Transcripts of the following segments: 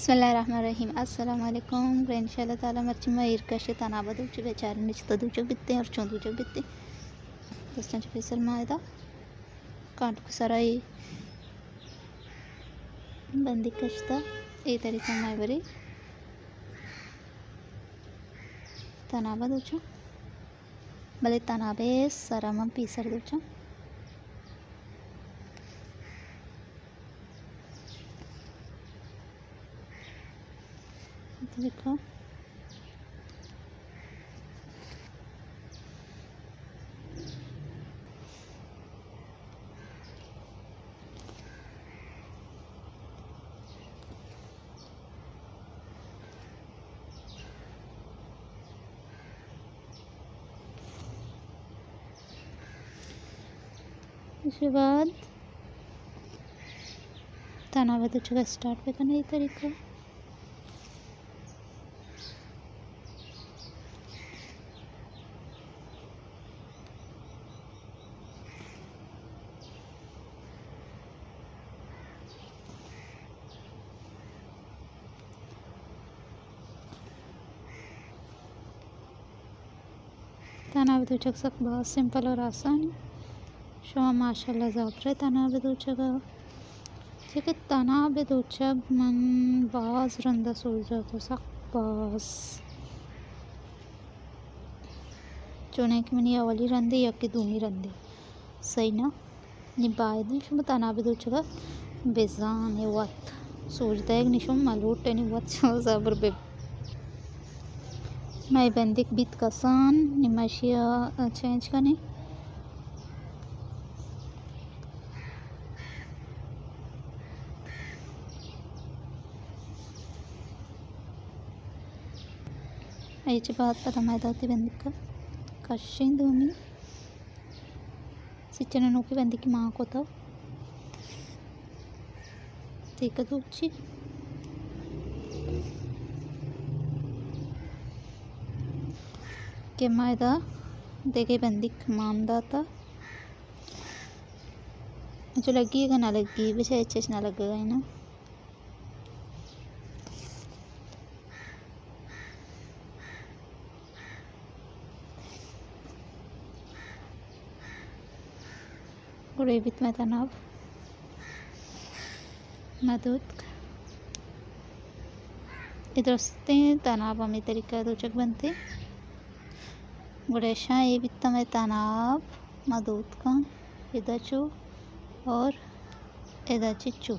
बसमीम अल्लाम ग्रैंड ताला मर्ची मयर कशे तनाबा दूचे बेचारे निचता दूचक बित्ते और चों दूचक बित्ते दोस्तों फैसल मायदा कांट सराई बंदी कशता। ये तरीका माय बरी तनाबा दूचो भले तनाबे सराम पीसर दूचो देखो उसके बाद तनाव तो स्टार्ट पे करना ये तरीका तनाव दूचक बहुत सिंपल और आसान। शो माशाल्लाह ज़ाबरे तनाव दूचक ठीक तनाव दूचक मन बाज रंदा सोल जातो सक, बाज। चुने की मनी अवली रंदे या कि दूनी रंदे। सही ना? शुम तनाव दूचक बेजान है, वत। सोचता है कि निशुम मलूट नहीं वत ज़बर बे मायबंदीक बीत कसान मातशी चेंज करी याचे बाद आता मैदाती बंदीक कशेंद आमी ಸಿಚ್ಚನ ನೂಕಿ ಬಂದಿಕ್ಕಿ ಮಾಕೋತಾವ ತೇಕದು ಉಚ್ಚಿ के मैदा देखे बंदिक मामदाता जो लगेगा ना लगी वैसे अच्छे से ना लगेगा है ना। गुरेबित में तनाव मदद इधर से तनाव हमें तरीका दो चक बनते। गुड़ेशा ये वित्तम तनाव मधुत का इदचू और इदचिचू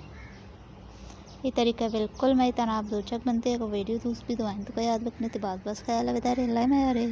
ये तरीका बिल्कुल मैं तनाव दूचक बनते हैं वीडियो दूसरी दुआएँ तो याद रखने तो बाद बस ख्याल है बता रहे मैं अरे